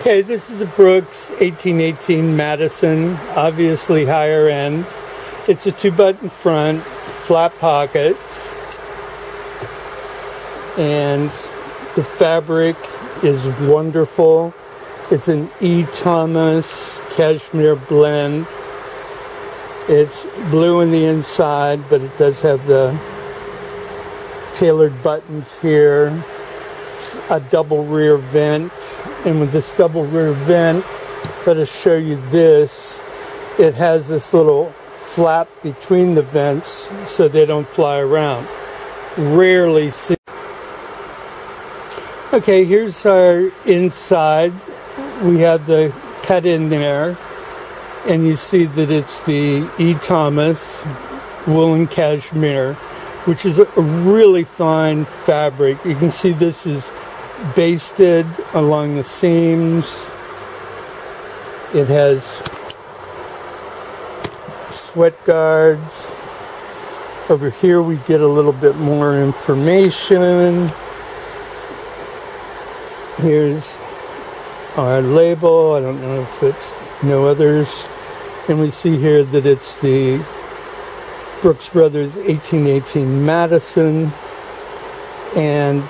Okay, this is a Brooks 1818 Madison, obviously higher end. It's a two button front, flat pockets, and the fabric is wonderful. It's an E. Thomas cashmere blend. It's blue in the inside, but it does have the tailored buttons here. It's a double rear vent. And with this double rear vent, let us show you this. It has this little flap between the vents so they don't fly around. Rarely see. Okay, here's our inside. We have the cut in there and you see that it's the E. Thomas woolen cashmere, which is a really fine fabric. You can see this is basted along the seams. It has sweat guards. Over here we get a little bit more information. Here's our label. I don't know if it's no others. And we see here that it's the Brooks Brothers 1818 Madison. And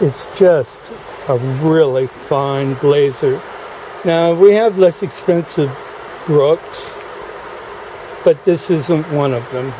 it's just a really fine blazer. Now, we have less expensive Brooks, but this isn't one of them.